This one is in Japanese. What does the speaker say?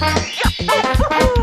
Yeah.